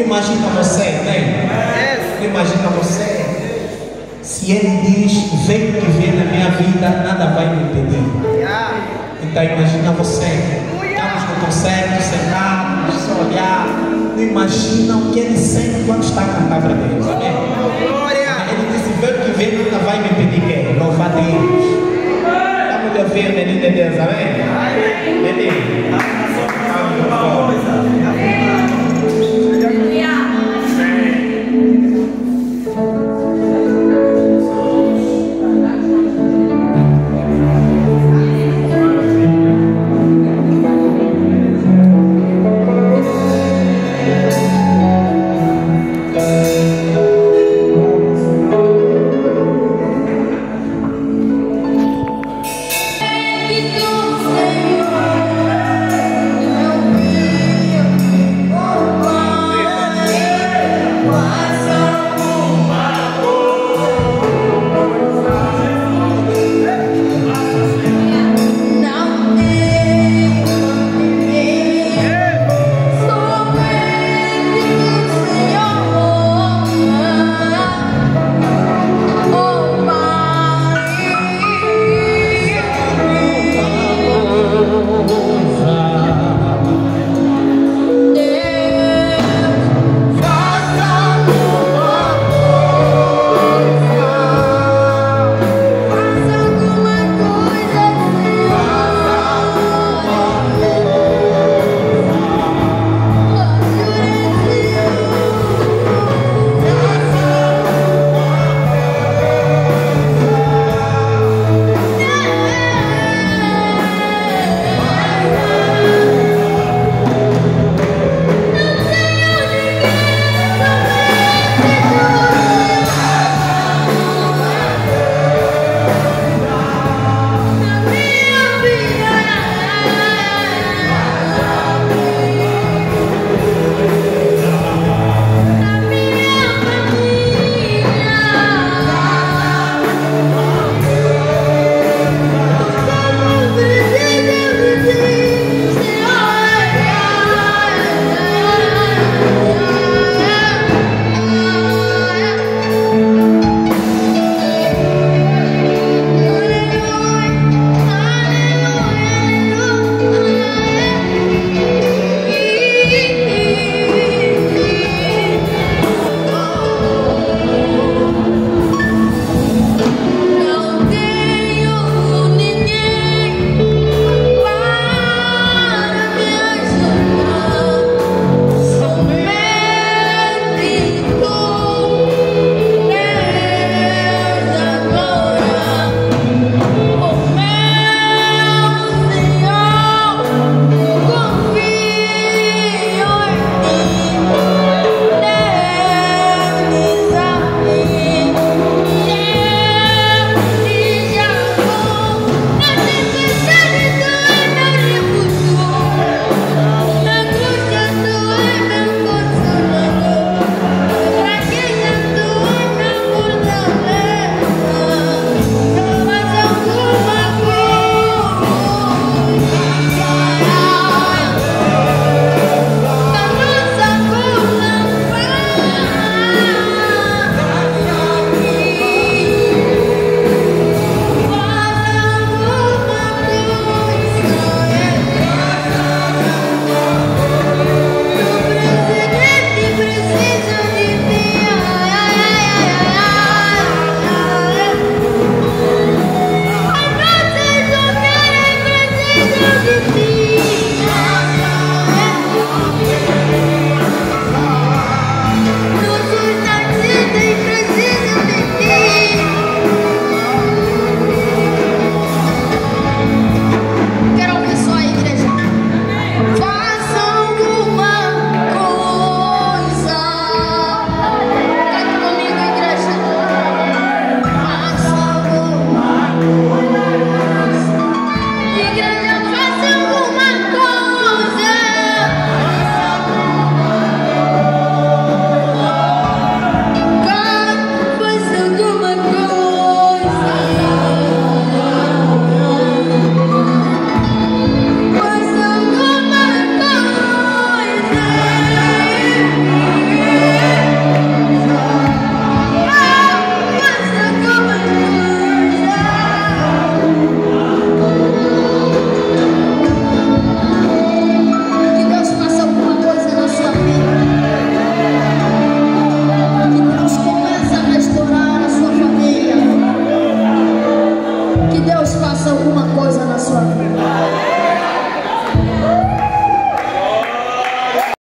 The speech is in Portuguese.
imagina você, né? Não imagina você. Se ele diz, vem o que vem na minha vida, nada vai me impedir. Então imagina você. Estamos no concerto, sentados, só olhar. Não imagina o que ele sente quando está a cantar para Deus. Amém? Ele disse, vem o que vem, nada vai me impedir.